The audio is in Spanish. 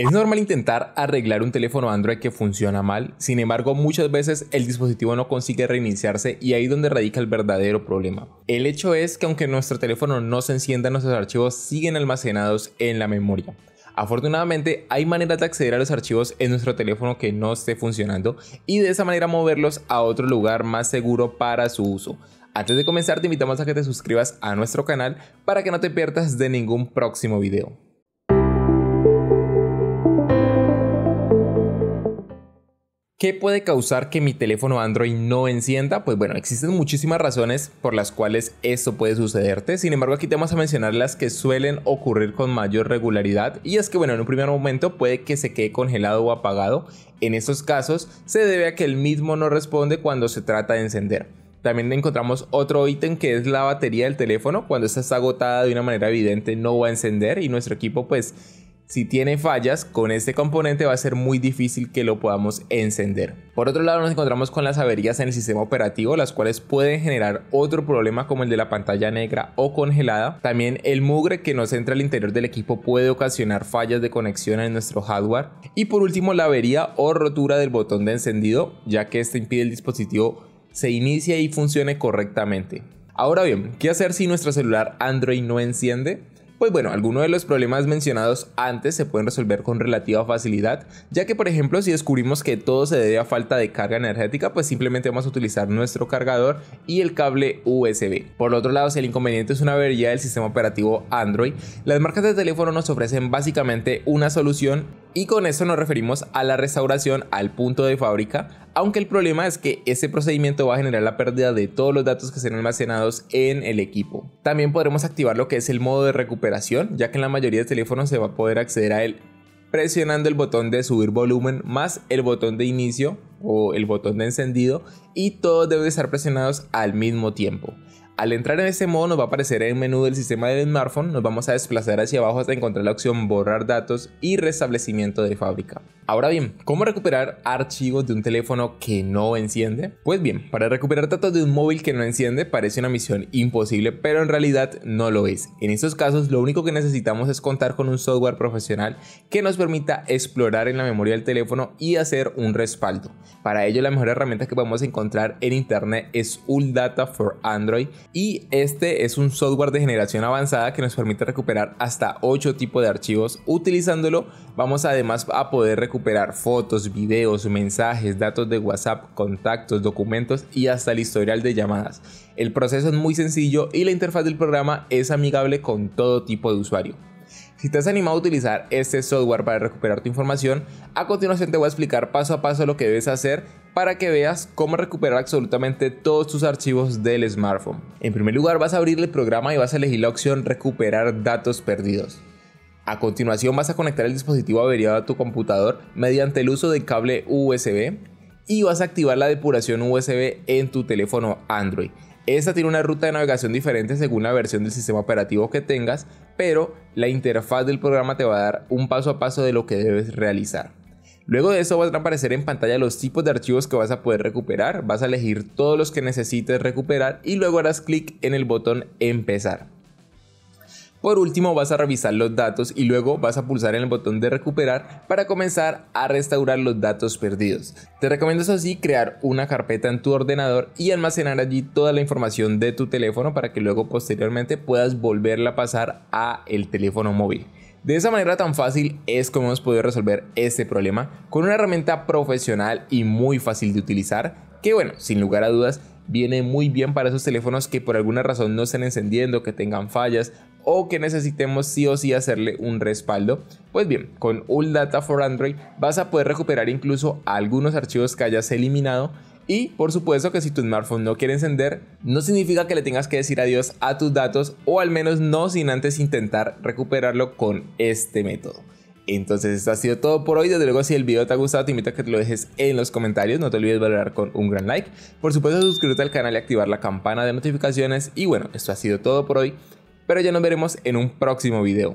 Es normal intentar arreglar un teléfono Android que funciona mal, sin embargo muchas veces el dispositivo no consigue reiniciarse y ahí es donde radica el verdadero problema. El hecho es que aunque nuestro teléfono no se encienda, nuestros archivos siguen almacenados en la memoria. Afortunadamente hay maneras de acceder a los archivos en nuestro teléfono que no esté funcionando y de esa manera moverlos a otro lugar más seguro para su uso. Antes de comenzar te invitamos a que te suscribas a nuestro canal para que no te pierdas de ningún próximo video. ¿Qué puede causar que mi teléfono Android no encienda? Pues bueno, existen muchísimas razones por las cuales esto puede sucederte. Sin embargo, aquí te vamos a mencionar las que suelen ocurrir con mayor regularidad. Y es que bueno, en un primer momento puede que se quede congelado o apagado. En estos casos se debe a que el mismo no responde cuando se trata de encender. También encontramos otro ítem que es la batería del teléfono. Cuando esta está agotada de una manera evidente no va a encender y nuestro equipo pues si tiene fallas, con este componente va a ser muy difícil que lo podamos encender. Por otro lado, nos encontramos con las averías en el sistema operativo, las cuales pueden generar otro problema como el de la pantalla negra o congelada. También el mugre que nos entra al interior del equipo puede ocasionar fallas de conexión en nuestro hardware. Y por último, la avería o rotura del botón de encendido, ya que este impide el dispositivo se inicie y funcione correctamente. Ahora bien, ¿qué hacer si nuestro celular Android no enciende? Pues bueno, algunos de los problemas mencionados antes se pueden resolver con relativa facilidad, ya que por ejemplo si descubrimos que todo se debe a falta de carga energética, pues simplemente vamos a utilizar nuestro cargador y el cable USB. Por otro lado, si el inconveniente es una avería del sistema operativo Android, las marcas de teléfono nos ofrecen básicamente una solución y con eso nos referimos a la restauración al punto de fábrica, aunque el problema es que ese procedimiento va a generar la pérdida de todos los datos que estén almacenados en el equipo. También podremos activar lo que es el modo de recuperación, ya que en la mayoría de teléfonos se va a poder acceder a él presionando el botón de subir volumen más el botón de inicio o el botón de encendido y todos deben estar presionados al mismo tiempo. Al entrar en este modo nos va a aparecer el menú del sistema del smartphone, nos vamos a desplazar hacia abajo hasta encontrar la opción borrar datos y restablecimiento de fábrica. Ahora bien, ¿cómo recuperar archivos de un teléfono que no enciende? Pues bien, para recuperar datos de un móvil que no enciende parece una misión imposible, pero en realidad no lo es. En estos casos lo único que necesitamos es contar con un software profesional que nos permita explorar en la memoria del teléfono y hacer un respaldo. Para ello la mejor herramienta que podemos encontrar en internet es Data for Android y este es un software de generación avanzada que nos permite recuperar hasta 8 tipos de archivos. Utilizándolo vamos además a poder recuperar recuperar fotos, videos, mensajes, datos de WhatsApp, contactos, documentos y hasta el historial de llamadas. El proceso es muy sencillo y la interfaz del programa es amigable con todo tipo de usuario. Si te has animado a utilizar este software para recuperar tu información, a continuación te voy a explicar paso a paso lo que debes hacer para que veas cómo recuperar absolutamente todos tus archivos del smartphone. En primer lugar vas a abrir el programa y vas a elegir la opción recuperar datos perdidos. A continuación vas a conectar el dispositivo averiado a tu computador mediante el uso del cable USB y vas a activar la depuración USB en tu teléfono Android. Esta tiene una ruta de navegación diferente según la versión del sistema operativo que tengas, pero la interfaz del programa te va a dar un paso a paso de lo que debes realizar. Luego de eso van a aparecer en pantalla los tipos de archivos que vas a poder recuperar, vas a elegir todos los que necesites recuperar y luego harás clic en el botón empezar. Por último vas a revisar los datos y luego vas a pulsar en el botón de recuperar para comenzar a restaurar los datos perdidos. Te recomiendo eso crear una carpeta en tu ordenador y almacenar allí toda la información de tu teléfono para que luego posteriormente puedas volverla a pasar a el teléfono móvil. De esa manera tan fácil es como hemos podido resolver este problema con una herramienta profesional y muy fácil de utilizar que bueno, sin lugar a dudas viene muy bien para esos teléfonos que por alguna razón no estén encendiendo, que tengan fallas o que necesitemos sí o sí hacerle un respaldo. Pues bien, con Data for Android vas a poder recuperar incluso algunos archivos que hayas eliminado y por supuesto que si tu smartphone no quiere encender, no significa que le tengas que decir adiós a tus datos o al menos no sin antes intentar recuperarlo con este método. Entonces esto ha sido todo por hoy. Desde luego si el video te ha gustado te invito a que te lo dejes en los comentarios. No te olvides valorar con un gran like. Por supuesto suscríbete al canal y activar la campana de notificaciones. Y bueno, esto ha sido todo por hoy. Pero ya nos veremos en un próximo video.